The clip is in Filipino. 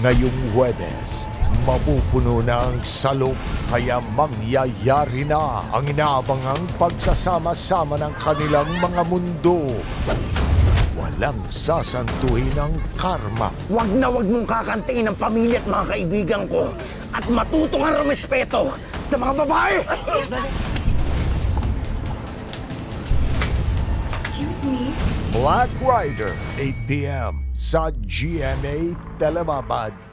Ngayong Huwebes, mapupuno na ang salok kaya mangyayari na ang inaabangang pagsasama-sama ng kanilang mga mundo. Walang sasantuhin ang karma. Huwag na huwag mong kakantiin ang pamilya at mga kaibigan ko at matuto kang rumespeto sa mga babae! Excuse me? Black Rider, 8pm sa GMA Telebabad.